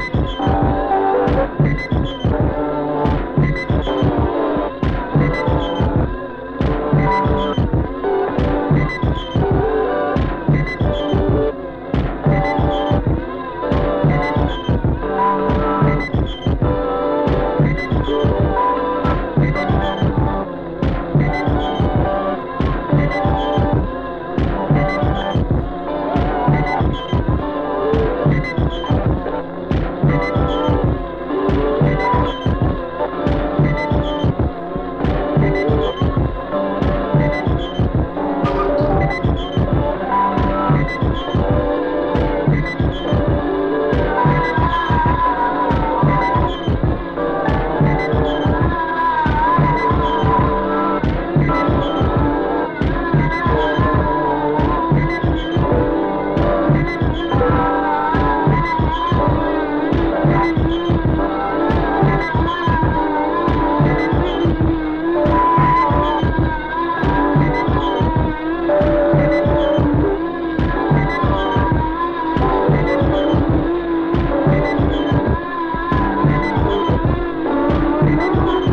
Música Música